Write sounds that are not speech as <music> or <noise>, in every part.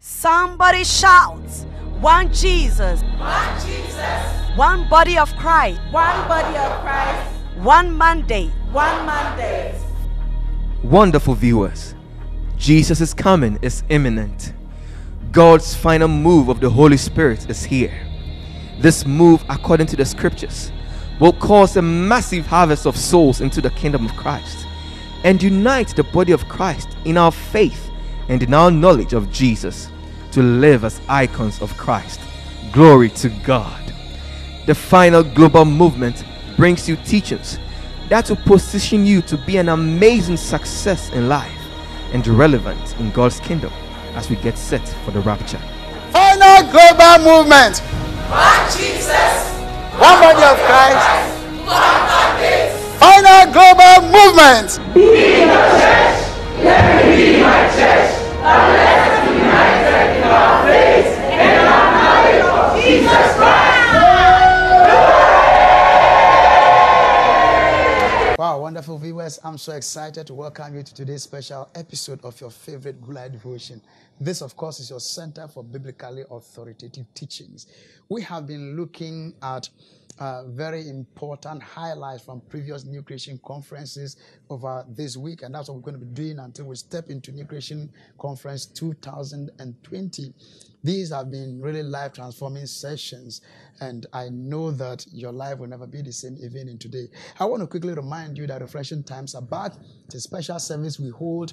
Somebody shouts, one Jesus, One Jesus, one body of Christ, one body of Christ, one mandate. one mandate. Wonderful viewers, Jesus' is coming is imminent. God's final move of the Holy Spirit is here. This move, according to the scriptures, will cause a massive harvest of souls into the kingdom of Christ and unite the body of Christ in our faith and in our knowledge of Jesus to live as icons of Christ. Glory to God. The final global movement brings you teachings that will position you to be an amazing success in life and relevant in God's kingdom as we get set for the rapture. Final global movement. One Jesus, One body of Christ. one mandate. Final global movement. Wow, wonderful viewers. I'm so excited to welcome you to today's special episode of your favorite Good Life devotion. This, of course, is your Center for Biblically Authoritative Teachings. We have been looking at uh, very important highlights from previous New Creation conferences over this week, and that's what we're going to be doing until we step into New Creation Conference 2020. These have been really life transforming sessions, and I know that your life will never be the same even in today. I want to quickly remind you that Refreshing Times are back. It's a special service we hold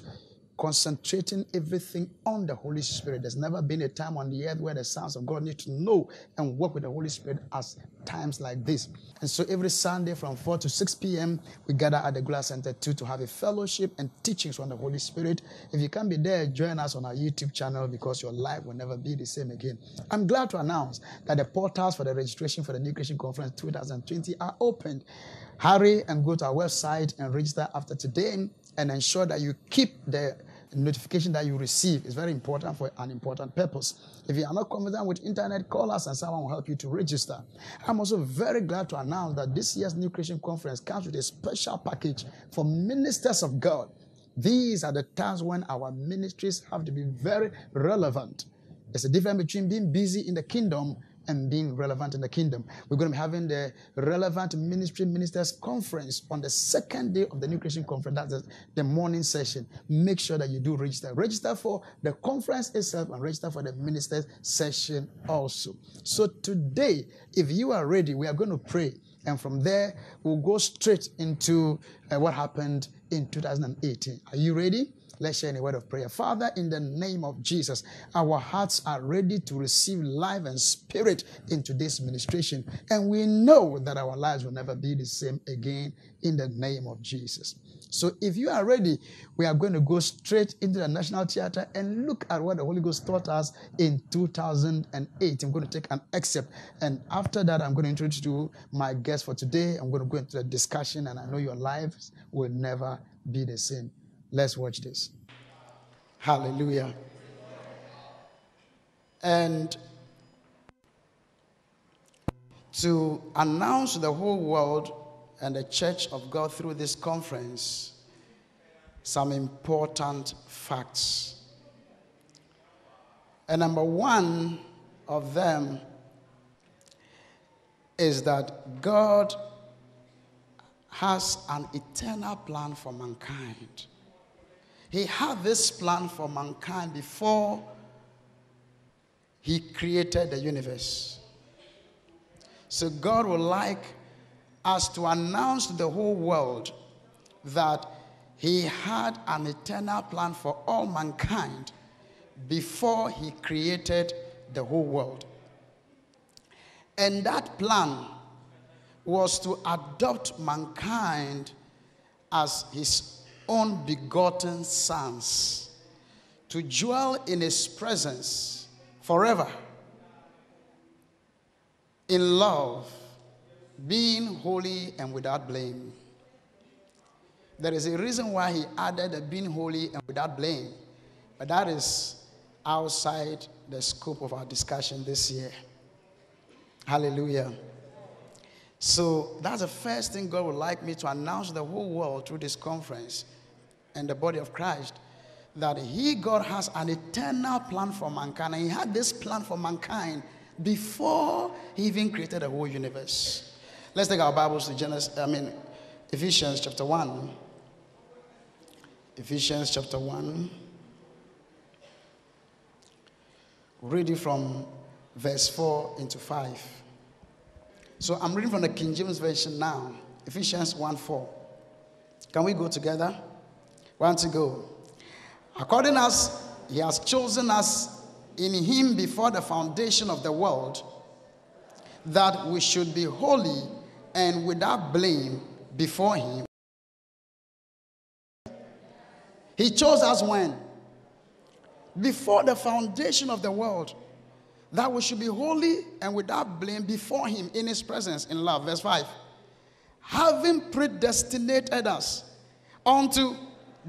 concentrating everything on the Holy Spirit. There's never been a time on the earth where the sons of God need to know and work with the Holy Spirit as times like this. And so every Sunday from 4 to 6 p.m., we gather at the Glass Center 2 to have a fellowship and teachings from the Holy Spirit. If you can't be there, join us on our YouTube channel because your life will never be the same again. I'm glad to announce that the portals for the registration for the New Creation Conference 2020 are opened. Hurry and go to our website and register after today and ensure that you keep the notification that you receive. is very important for an important purpose. If you are not confident with internet, call us and someone will help you to register. I'm also very glad to announce that this year's New Creation Conference comes with a special package for ministers of God. These are the times when our ministries have to be very relevant. There's a difference between being busy in the kingdom and being relevant in the kingdom. We're going to be having the Relevant Ministry Ministers Conference on the second day of the New Creation Conference. That's the, the morning session. Make sure that you do register. Register for the conference itself and register for the ministers session also. So today, if you are ready, we are going to pray. And from there, we'll go straight into uh, what happened in 2018. Are you ready? Let's share in a word of prayer. Father, in the name of Jesus, our hearts are ready to receive life and spirit into this ministration. And we know that our lives will never be the same again in the name of Jesus. So if you are ready, we are going to go straight into the National Theater and look at what the Holy Ghost taught us in 2008. I'm going to take an excerpt. And after that, I'm going to introduce you my guest for today. I'm going to go into the discussion, and I know your lives will never be the same. Let's watch this. Hallelujah. And to announce the whole world and the church of God through this conference some important facts. And number one of them is that God has an eternal plan for mankind. He had this plan for mankind before he created the universe. So God would like us to announce to the whole world that he had an eternal plan for all mankind before he created the whole world. And that plan was to adopt mankind as his own begotten sons, to dwell in his presence forever, in love, being holy and without blame. There is a reason why he added the being holy and without blame, but that is outside the scope of our discussion this year. Hallelujah. So that's the first thing God would like me to announce to the whole world through this conference and the body of Christ that He, God, has an eternal plan for mankind. And He had this plan for mankind before He even created the whole universe. Let's take our Bibles to Genesis, I mean, Ephesians chapter 1. Ephesians chapter 1. Reading from verse 4 into 5. So I'm reading from the King James Version now. Ephesians 1 4. Can we go together? One to go. According as he has chosen us in him before the foundation of the world, that we should be holy and without blame before him. He chose us when? Before the foundation of the world, that we should be holy and without blame before him in his presence in love. Verse 5 having predestinated us unto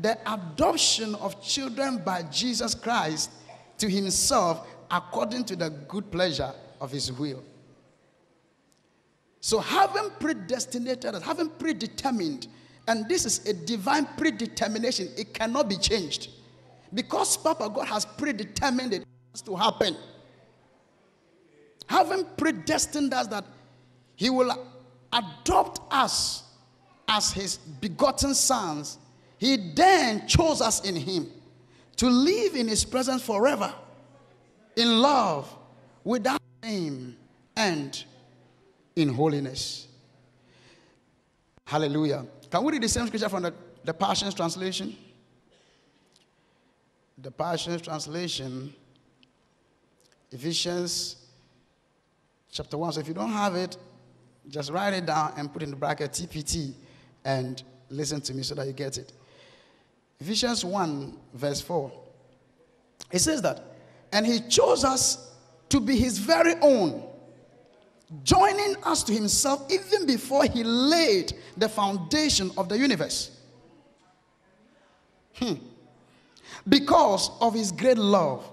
the adoption of children by Jesus Christ to himself according to the good pleasure of his will. So, having predestinated us, having predetermined, and this is a divine predetermination, it cannot be changed. Because Papa God has predetermined it has to happen. Having predestined us that He will adopt us as his begotten sons, he then chose us in him to live in his presence forever in love, without shame, and in holiness. Hallelujah. Can we read the same scripture from the, the Passions translation? The Passions translation, Ephesians chapter 1. So if you don't have it, just write it down and put in the bracket TPT and listen to me so that you get it. Ephesians 1, verse 4. It says that, and he chose us to be his very own, joining us to himself even before he laid the foundation of the universe. Hmm. Because of his great love,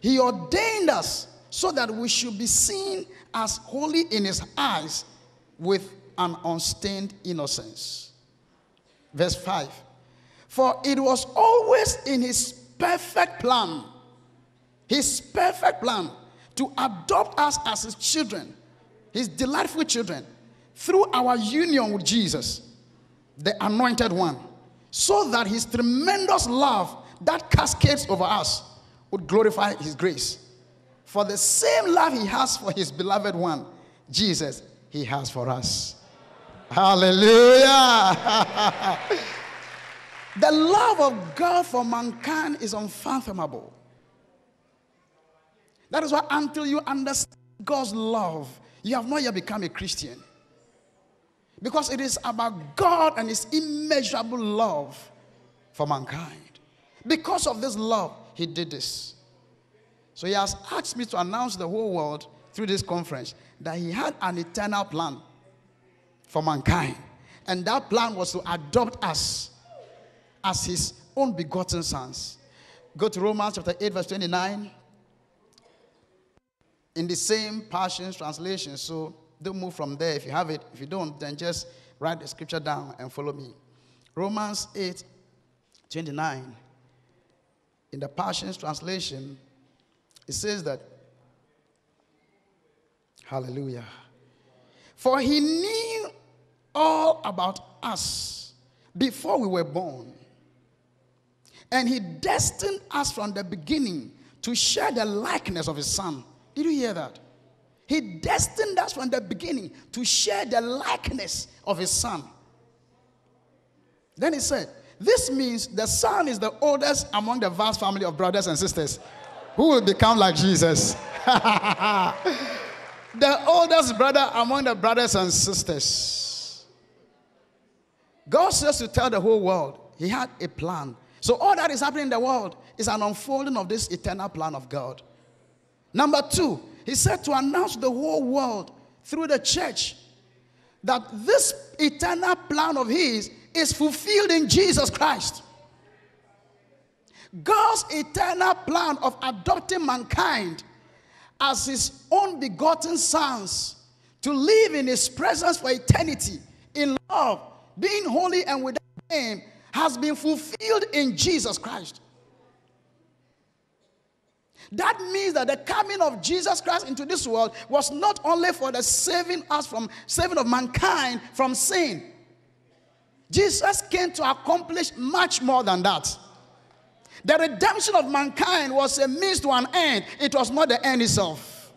he ordained us so that we should be seen as holy in his eyes with an unstained innocence. Verse 5 For it was always in his perfect plan, his perfect plan to adopt us as his children, his delightful children, through our union with Jesus, the anointed one, so that his tremendous love that cascades over us would glorify his grace. For the same love he has for his beloved one, Jesus, he has for us. Hallelujah. <laughs> the love of God for mankind is unfathomable. That is why, until you understand God's love, you have not yet become a Christian. Because it is about God and His immeasurable love for mankind. Because of this love, He did this. So He has asked me to announce the whole world through this conference that he had an eternal plan for mankind. And that plan was to adopt us as his own begotten sons. Go to Romans chapter 8, verse 29. In the same Passions translation. So don't move from there if you have it. If you don't, then just write the scripture down and follow me. Romans 8, 29. In the Passions translation, it says that Hallelujah. For he knew all about us before we were born. And he destined us from the beginning to share the likeness of his son. Did you hear that? He destined us from the beginning to share the likeness of his son. Then he said, This means the son is the oldest among the vast family of brothers and sisters who will become like Jesus. <laughs> the oldest brother among the brothers and sisters. God says to tell the whole world he had a plan. So, all that is happening in the world is an unfolding of this eternal plan of God. Number two, he said to announce the whole world through the church that this eternal plan of his is fulfilled in Jesus Christ. God's eternal plan of adopting mankind as his own begotten sons to live in his presence for eternity in love, being holy and without blame, has been fulfilled in Jesus Christ. That means that the coming of Jesus Christ into this world was not only for the saving us from saving of mankind from sin. Jesus came to accomplish much more than that. The redemption of mankind was a means to an end, it was not the end itself.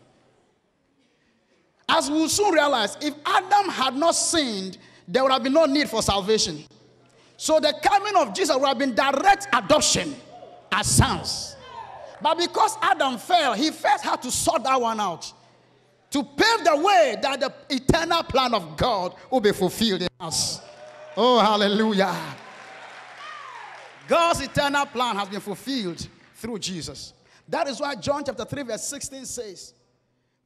As we'll soon realize, if Adam had not sinned, there would have been no need for salvation. So the coming of Jesus would have been direct adoption as sons. But because Adam fell, he first had to sort that one out to pave the way that the eternal plan of God will be fulfilled in us. Oh, hallelujah. God's eternal plan has been fulfilled through Jesus. That is why John chapter 3, verse 16 says,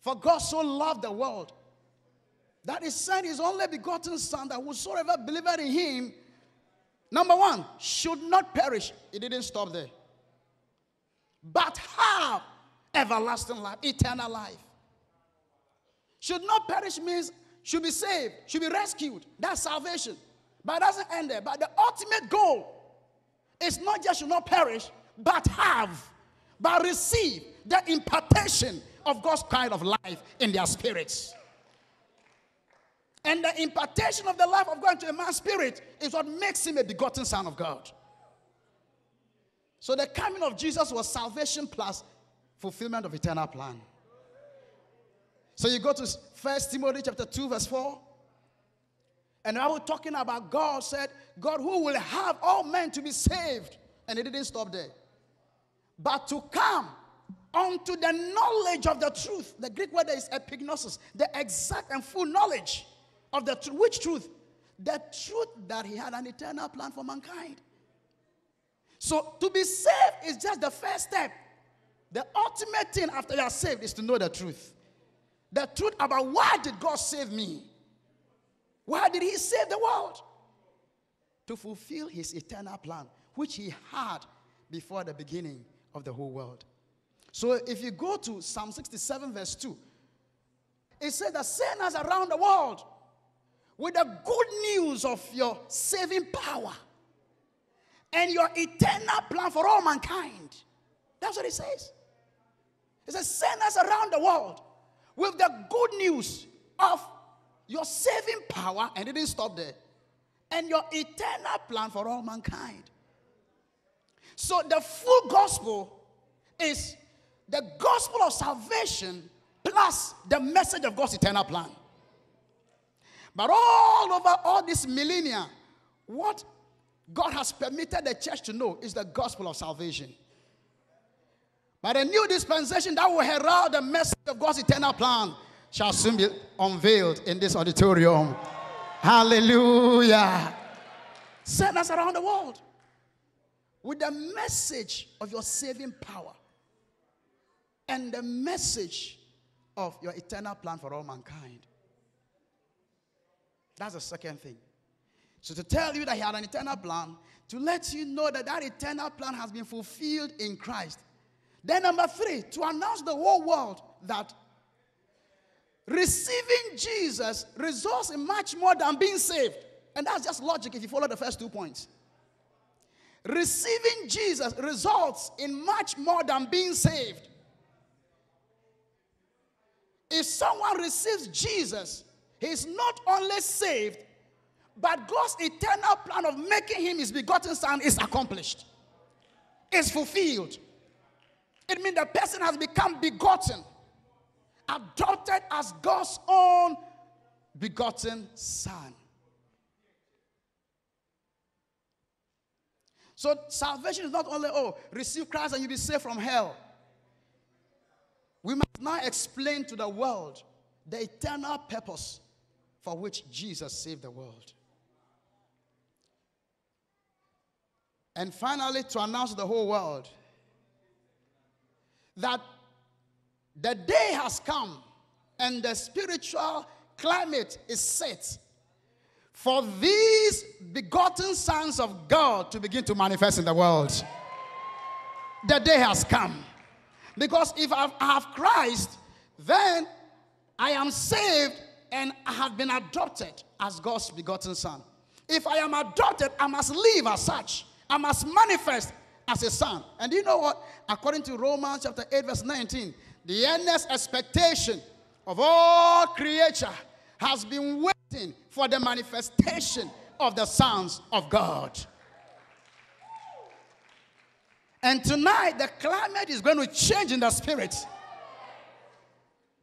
For God so loved the world that he sent his only begotten Son, that whosoever believeth in him, number one, should not perish. It didn't stop there but have everlasting life, eternal life. Should not perish means should be saved, should be rescued. That's salvation. But it doesn't end there. But the ultimate goal is not just should not perish, but have, but receive the impartation of God's kind of life in their spirits. And the impartation of the life of God into a man's spirit is what makes him a begotten son of God. So the coming of Jesus was salvation plus fulfillment of eternal plan. So you go to First Timothy chapter 2, verse 4. And I was talking about God said, God who will have all men to be saved. And it didn't stop there. But to come unto the knowledge of the truth. The Greek word is epignosis, the exact and full knowledge of the truth. Which truth? The truth that he had an eternal plan for mankind. So to be saved is just the first step. The ultimate thing after you are saved is to know the truth. The truth about why did God save me? Why did he save the world? To fulfill his eternal plan, which he had before the beginning of the whole world. So if you go to Psalm 67, verse 2, it says that sinners around the world with the good news of your saving power and your eternal plan for all mankind. That's what it says. It says, send us around the world with the good news of your saving power, and it didn't stop there, and your eternal plan for all mankind. So the full gospel is the gospel of salvation plus the message of God's eternal plan. But all over all this millennia, what God has permitted the church to know is the gospel of salvation. But a new dispensation that will herald the message of God's eternal plan shall soon be unveiled in this auditorium. Hallelujah. Send us around the world with the message of your saving power and the message of your eternal plan for all mankind. That's the second thing. So, to tell you that he had an eternal plan, to let you know that that eternal plan has been fulfilled in Christ. Then, number three, to announce the whole world that receiving Jesus results in much more than being saved. And that's just logic if you follow the first two points. Receiving Jesus results in much more than being saved. If someone receives Jesus, he's not only saved, but God's eternal plan of making him his begotten son is accomplished, is fulfilled. It means the person has become begotten, adopted as God's own begotten son. So salvation is not only, oh, receive Christ and you'll be saved from hell. We must now explain to the world the eternal purpose for which Jesus saved the world. And finally, to announce the whole world that the day has come and the spiritual climate is set for these begotten sons of God to begin to manifest in the world. The day has come. Because if I have Christ, then I am saved and I have been adopted as God's begotten son. If I am adopted, I must live as such. I must manifest as a son. And you know what? According to Romans chapter 8, verse 19, the earnest expectation of all creature has been waiting for the manifestation of the sons of God. And tonight, the climate is going to change in the spirit.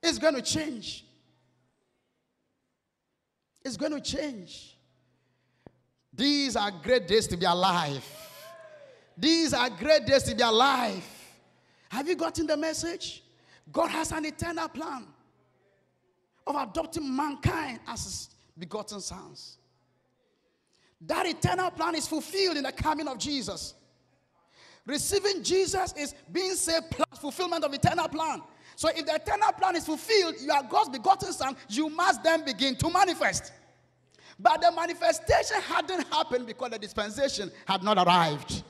It's going to change. It's going to change. These are great days to be alive. These are great days to be alive. Have you gotten the message? God has an eternal plan of adopting mankind as his begotten sons. That eternal plan is fulfilled in the coming of Jesus. Receiving Jesus is being saved plus fulfillment of eternal plan. So if the eternal plan is fulfilled, you are God's begotten son, you must then begin to manifest. But the manifestation hadn't happened because the dispensation had not arrived.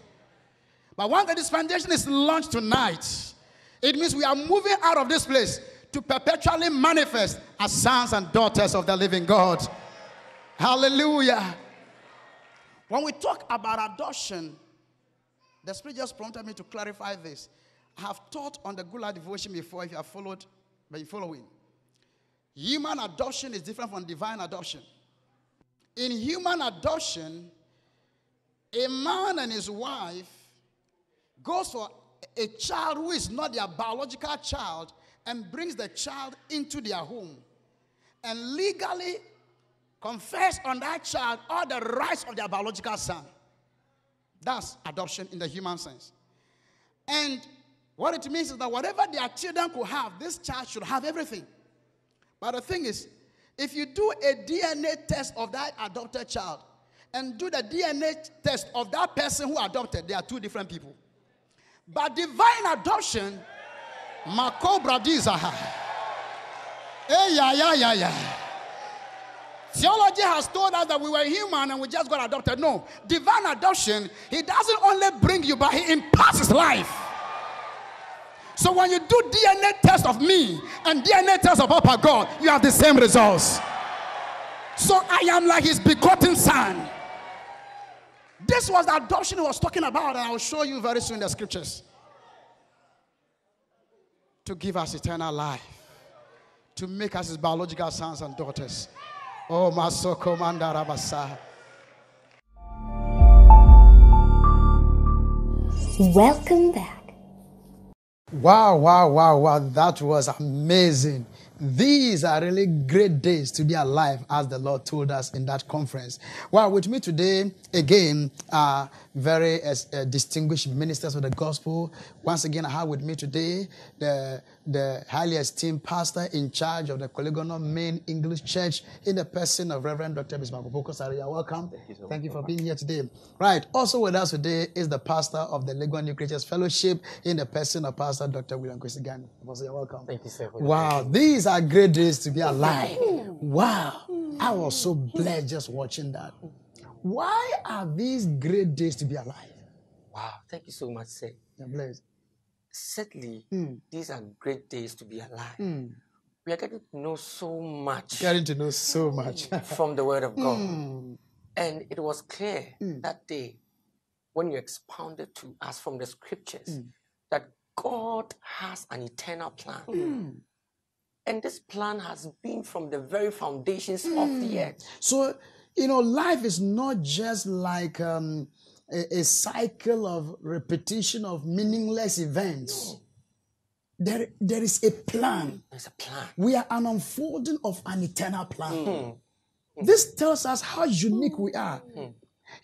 But once the dispensation is launched tonight, it means we are moving out of this place to perpetually manifest as sons and daughters of the living God. Hallelujah. When we talk about adoption, the Spirit just prompted me to clarify this. I have taught on the Good Life devotion before, if you have followed, but you following. Human adoption is different from divine adoption. In human adoption, a man and his wife goes for a child who is not their biological child and brings the child into their home and legally confess on that child all the rights of their biological son. That's adoption in the human sense. And what it means is that whatever their children could have, this child should have everything. But the thing is, if you do a DNA test of that adopted child and do the DNA test of that person who adopted, they are two different people. But divine adoption, Makobra Dizaha. Hey, yeah, yeah, yeah, yeah. Theology has told us that we were human and we just got adopted. No, divine adoption, He doesn't only bring you, but He imparts His life. So when you do DNA test of me and DNA test of Papa God, you have the same results. So I am like His begotten Son. This was the adoption He was talking about, and I will show you very soon the scriptures. To give us eternal life, to make us His biological sons and daughters. Oh, Masoko Mandarabasa. Welcome back. Wow, wow, wow, wow. That was amazing. These are really great days to be alive, as the Lord told us in that conference. Well, with me today, again, are very uh, distinguished ministers of the gospel. Once again, I have with me today the, the highly esteemed pastor in charge of the Polygonal Main English Church in the person of Reverend Dr. Bismarck Saria. Welcome. Thank you, so Thank you for being here today. Right. Also with us today is the pastor of the Legon New Creatures Fellowship in the person of Pastor Dr. William Christigan. Pastor, welcome. Thank you, sir. Wow. These are great days to be alive. Wow. I was so blessed just watching that. Why are these great days to be alive? Wow, thank you so much, sir. I'm blessed. Certainly, Mm. these are great days to be alive. Mm. We are getting to know so much Getting to know so much. <laughs> from the Word of God. Mm. And it was clear Mm. that day when you expounded to us from the scriptures Mm. that God has an eternal plan. Mm. And this plan has been from the very foundations of the earth. So, you know, life is not just like um, a, a cycle of repetition of meaningless events. There, there is a plan. There's a plan. We are an unfolding of an eternal plan. Hmm. Hmm. This tells us how unique we are. Hmm.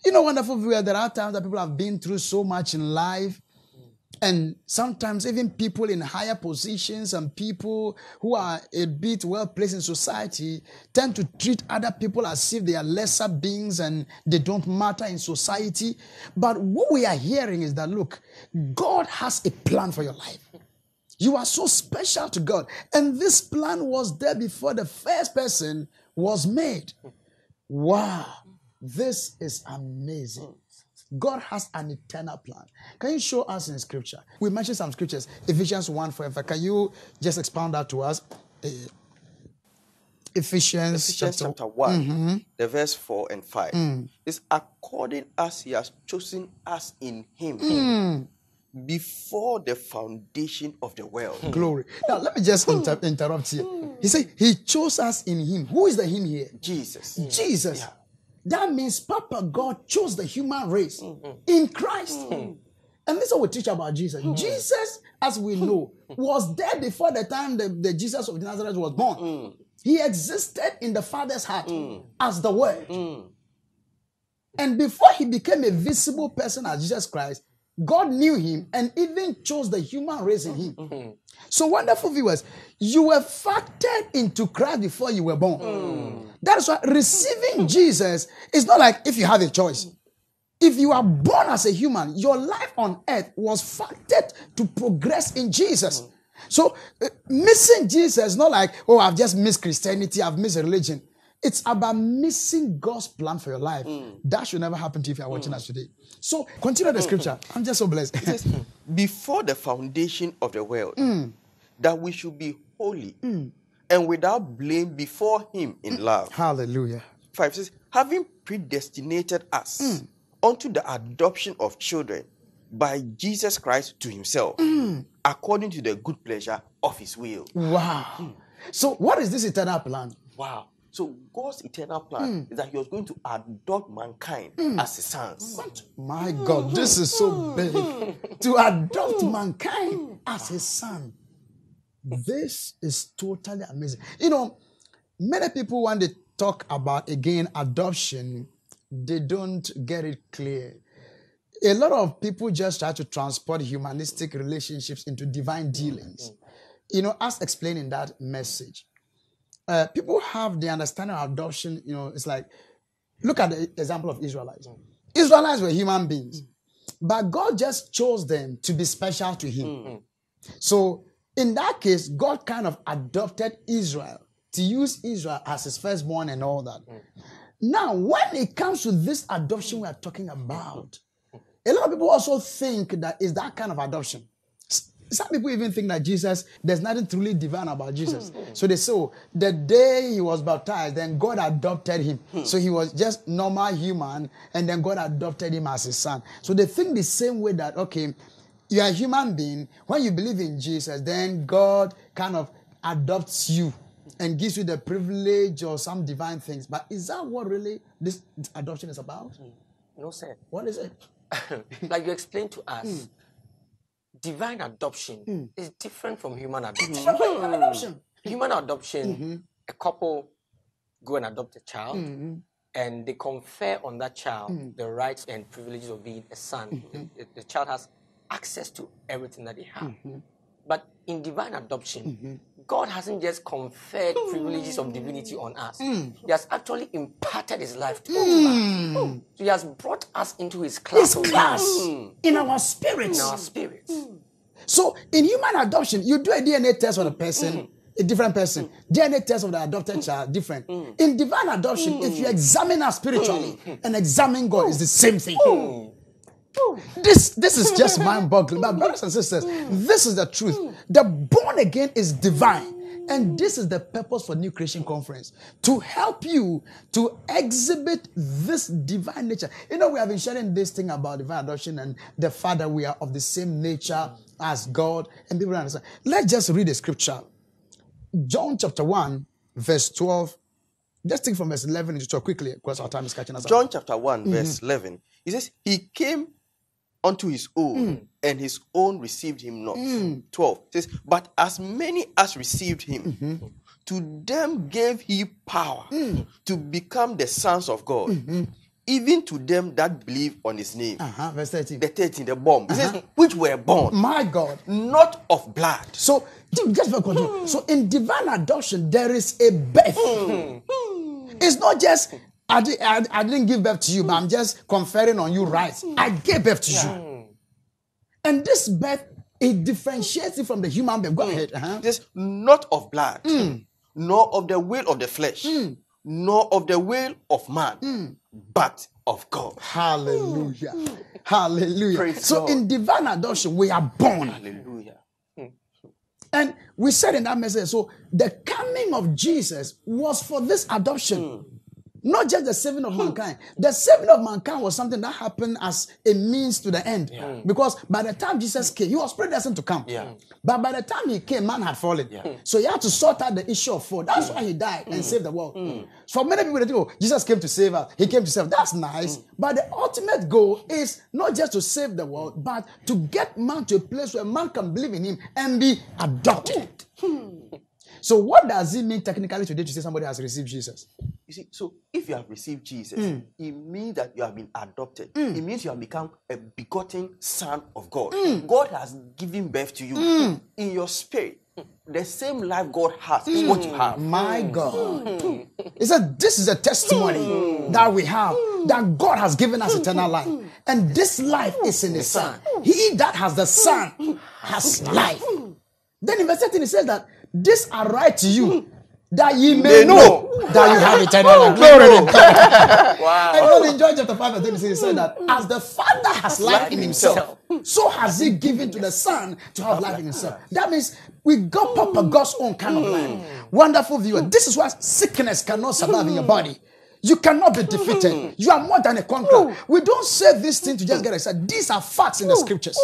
You know, wonderful viewer, there are times that people have been through so much in life. And sometimes even people in higher positions and people who are a bit well placed in society tend to treat other people as if they are lesser beings and they don't matter in society. But what we are hearing is that look, God has a plan for your life. You are so special to God. And this plan was there before the first person was made. Wow. This is amazing. God has an eternal plan. Can you show us in scripture? We mentioned some scriptures. Ephesians 1 forever. Can you just expound that to us? Eh, Ephesians, Ephesians chapter, chapter one, Mm-hmm. the verse four and five. Mm. Is according as He has chosen us in Him Mm. before the foundation of the world. glory. Now, let me just inter- interrupt here. He said, He chose us in Him. Who is the Him here? Jesus. Jesus. That means Papa God chose the human race Mm-hmm. in Christ. Mm. And this is what we teach about Jesus. Mm. Jesus, as we know, <laughs> was there before the time the, the Jesus of Nazareth was born. Mm. He existed in the Father's heart mm. as the Word. And before he became a visible person as Jesus Christ, God knew him and even chose the human race in him. Mm-hmm. So, wonderful viewers, you were factored into Christ before you were born. That's why receiving Jesus is not like if you have a choice. If you are born as a human, your life on earth was factored to progress in Jesus. So, uh, missing Jesus is not like, oh, I've just missed Christianity, I've missed religion. It's about missing God's plan for your life. That should never happen to you if you are watching us today. So, continue the scripture. I'm just so blessed. says, <laughs> before the foundation of the world, Mm. that we should be holy and without blame before Him in love. Hallelujah. 5 says, having predestinated us Mm. unto the adoption of children by Jesus Christ to Himself, Mm. according to the good pleasure of His will. Wow. So, what is this eternal plan? Wow. So God's eternal plan Mm. is that He was going to adopt mankind as His sons. My God, this is so big. <laughs> to adopt mankind as his son. This is totally amazing. You know, many people, when they talk about again adoption, they don't get it clear. A lot of people just try to transport humanistic relationships into divine dealings. Mm-hmm. You know, as explained in that message, uh, people have the understanding of adoption. You know, it's like, look at the example of Israelites. Mm. Israelites were human beings, but God just chose them to be special to Him. Mm-hmm. So, in that case, God kind of adopted Israel to use Israel as His firstborn and all that. Mm. Now, when it comes to this adoption we are talking about, a lot of people also think that is that kind of adoption. Some people even think that Jesus, there's nothing truly divine about Jesus. Hmm. So they say, oh, the day he was baptized, then God adopted him. Hmm. So he was just normal human, and then God adopted him as his son. So they think the same way that, okay, you're a human being. When you believe in Jesus, then God kind of adopts you and gives you the privilege or some divine things. But is that what really this adoption is about? Hmm. No, sir. What is it? <laughs> like you explained to us, hmm. divine adoption hmm. is different from human adoption. Adoption. Human adoption, <laughs> mm-hmm. a couple go and adopt a child, mm-hmm. and they confer on that child mm. the rights and privileges of being a son. Mm-hmm. The, the child has access to everything that they have. Mm-hmm. But in divine adoption, mm-hmm. God hasn't just conferred mm. privileges of divinity on us. Mm. He has actually imparted his life to mm. us. So he has brought us into his class His class beings, in our spirits. in our spirits. So in human adoption, you do a DNA test on a person, a different person. DNA test of the adopted child, different. In divine adoption, if you examine us spiritually and examine God, it's the same thing. This, this is just mind-boggling. But brothers and sisters, this is the truth. The born again is divine. And this is the purpose for New Creation Conference to help you to exhibit this divine nature. You know, we have been sharing this thing about divine adoption and the fact that we are of the same nature as God, and people understand. Let's just read the scripture. John chapter 1, verse 12. Just take from verse 11 to 12 quickly because our time is catching us up. John chapter one verse mm-hmm. eleven. He says, He came unto his own, and his own received him not. Twelve says, But as many as received him, to them gave he power to become the sons of God, even to them that believe on his name. Uh-huh, verse 13. The thirteen, the bomb. He says, which were born My God. not of blood. So, just for control. So, in divine adoption, there is a birth. It's not just I, di- I, I didn't give birth to you, but I'm just conferring on you rights. I gave birth to you. And this birth, it differentiates it from the human birth. Go ahead. Uh-huh. Says, not of blood, nor of the will of the flesh, nor of the will of man, but of God. Hallelujah. Hallelujah. Praise so, God. in divine adoption, we are born. Hallelujah. And we said in that message, so the coming of Jesus was for this adoption. Not just the saving of hmm. mankind. The saving of mankind was something that happened as a means to the end. Hmm. Because by the time Jesus came, he was predestined to come. Yeah. But by the time he came, man had fallen. Hmm. So he had to sort out the issue of fall. That's why he died and saved the world. For many people, they think, oh, Jesus came to save us. He came to save. That's nice. But the ultimate goal is not just to save the world, but to get man to a place where man can believe in him and be adopted. So what does it mean technically today to say somebody has received Jesus? You see, so if you have received Jesus, Hmm. it means that you have been adopted. Hmm. It means you have become a begotten son of God. Hmm. God has given birth to you hmm. in your spirit. The same life God has is hmm. what you have. My God. He said, This is a testimony that we have that God has given us eternal life. And this life is in the Son. He that has the Son has life. Then in verse 13, he says that this I write to you that ye may May know know. that you have eternal life. <laughs> Glory to God. And then in John chapter 5 and 26, he said that as the Father has life in himself, so has he given to the Son to have life in himself. That means we got Papa God's own kind of life. Wonderful viewer. This is why sickness cannot survive in your body. You cannot be defeated. You are more than a conqueror. We don't say this thing to just get excited. These are facts in the scriptures.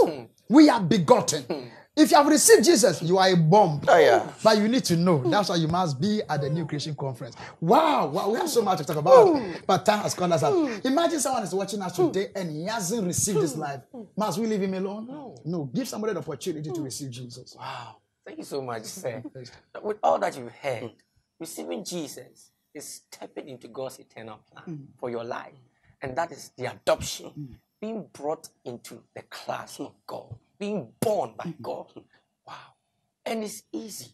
We are begotten. If you have received Jesus, you are a bomb. Oh, yeah. But you need to know. That's why you must be at the New Creation Conference. Wow, wow, we have so much to talk about. But time has called us up. Imagine someone is watching us today and he hasn't received this life. Must we leave him alone? No. Give somebody the opportunity to receive Jesus. Wow. Thank you so much, <laughs> sir. With all that you've heard, receiving Jesus is stepping into God's eternal plan mm. for your life. And that is the adoption, mm. being brought into the class of God, being born by mm-hmm. God. Wow. And it's easy.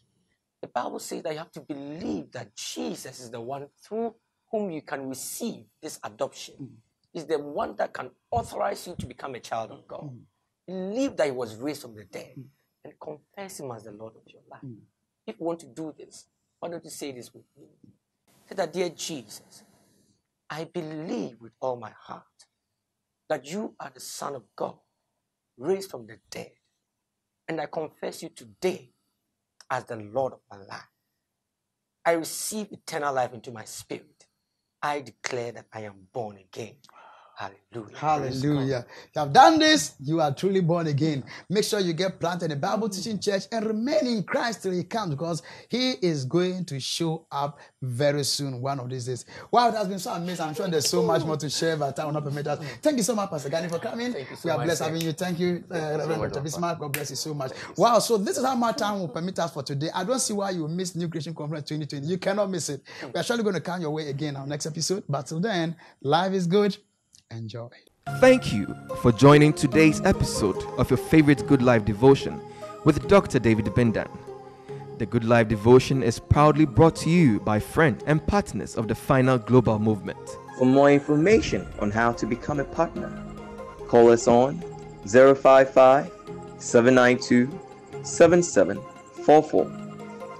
The Bible says that you have to believe that Jesus is the one through whom you can receive this adoption. Mm-hmm. Is the one that can authorize you to become a child of God. Mm-hmm. Believe that he was raised from the dead and confess him as the Lord of your life. If you want to do this, why don't you say this with me? Say that, dear Jesus, I believe with all my heart that you are the Son of God, raised from the dead. And I confess you today as the Lord of my life. I receive eternal life into my spirit. I declare that I am born again. Hallelujah. Hallelujah. You have done this, you are truly born again. Make sure you get planted in a Bible teaching church and remain in Christ till He comes because He is going to show up very soon, one of these days. Wow, it has been so amazing. I'm sure there's so much more to share, but time will not permit us. Thank you so much, Pastor Gani, for coming. Thank you so we are much, blessed sir. having you. Thank you, uh, Reverend Dr. Bismarck. God bless you so much. Wow, so this is how much time will permit us for today. I don't see why you miss New Creation Conference 2020. You cannot miss it. We are surely going to come your way again on next episode. But till then, life is good. Enjoy. Thank you for joining today's episode of your favorite Good Life devotion with Dr. David Bindan. The Good Life devotion is proudly brought to you by friend and partners of the Final Global Movement. For more information on how to become a partner, call us on 055 792 7744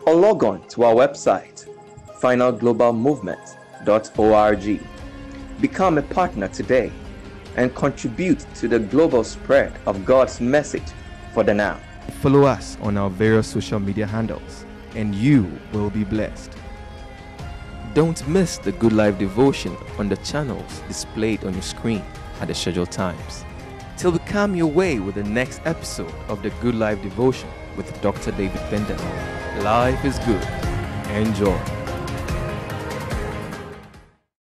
or log on to our website finalglobalmovement.org. Become a partner today and contribute to the global spread of God's message for the now. Follow us on our various social media handles, and you will be blessed. Don't miss the Good Life devotion on the channels displayed on your screen at the scheduled times. Till we come your way with the next episode of the Good Life devotion with Dr. David Bindan. Life is good. Enjoy.